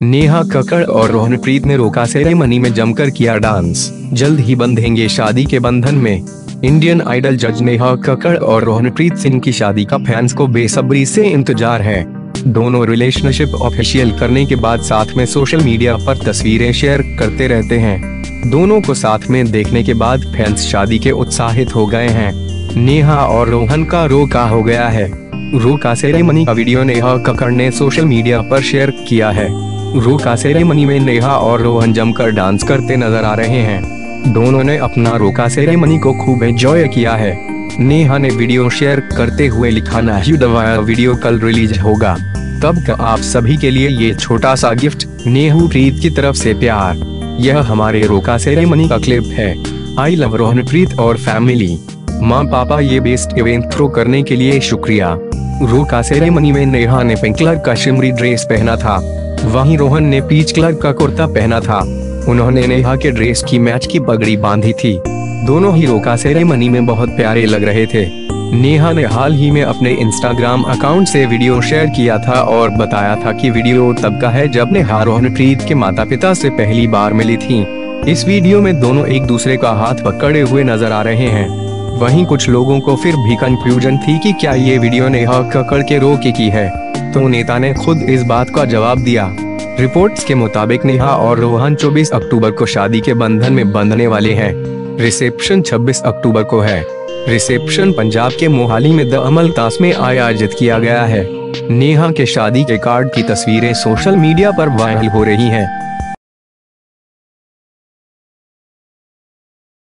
नेहा, कक्कड़ और रोहनप्रीत ने रोका सेरेमनी में जमकर किया डांस। जल्द ही बंधेंगे शादी के बंधन में। इंडियन आइडल जज नेहा, कक्कड़ और रोहनप्रीत सिंह की शादी का फैंस को बेसब्री से इंतज़ार है। दोनों रिलेशनशिप ऑफिशियल करने के बाद साथ में सोशल मीडिया पर तस्वीरें शेयर करते रहते हैं। दोनों को साथ में देखने के बाद फैंस शादी के उत्साहित हो गए हैं। नेहा और रोहन का रोका हो गया है। रोका सेरेमनी का वीडियो नेहा, कक्कड़ ने सोशल मीडिया पर शेयर किया है। रोका सेरेमनी में नेहा और रोहन जमकर डांस करते नज़र आ रहे हैं। दोनों ने अपना रोका सेरेमनी को खूब एंजॉय किया है। नेहा ने वीडियो शेयर करते हुए लिखा दवाया वीडियो कल रिलीज़ होगा। तब का आप सभी के लिए ये छोटा सा गिफ्ट, नेहू प्रीत की तरफ़ से प्यार। यह हमारे रोका सेरेमनी का क्लिप है। आई लव रोहन, प्रीत और फैमिली। माँ, पापा, ये बेस्ट इवेंट थ्रो करने के लिए शुक्रिया। रोका सेरेमनी में नेहा ने पिंक कलर का शिमरी ड्रेस पहना था। वहीं रोहन ने पीच कलर का कुर्ता पहना था। उन्होंने नेहा के ड्रेस की मैच की पगड़ी बांधी थी। दोनों ही रोका सेरेमनी में बहुत प्यारे लग रहे थे। नेहा ने हाल ही में अपने इंस्टाग्राम अकाउंट से वीडियो शेयर किया था और बताया था कि वीडियो तब का है जब नेहा रोहनप्रीत के माता पिता से पहली बार मिली थी। इस वीडियो में दोनों एक दूसरे का हाथ पकड़े हुए नज़र आ रहे हैं। वहीं कुछ लोगों को फिर भी कंफ्यूजन थी कि क्या ये वीडियो नेहा कक्कड़ के रो की, की है। तो नेता ने खुद इस बात का जवाब दिया। रिपोर्ट्स के मुताबिक नेहा और रोहन 24 अक्टूबर को शादी के बंधन में बंधने वाले हैं। रिसेप्शन 26 अक्टूबर को है। रिसेप्शन पंजाब के मोहाली में द अमल तास में आयोजित किया गया है। नेहा के शादी के कार्ड की तस्वीरें सोशल मीडिया पर वायरल हो रही हैं।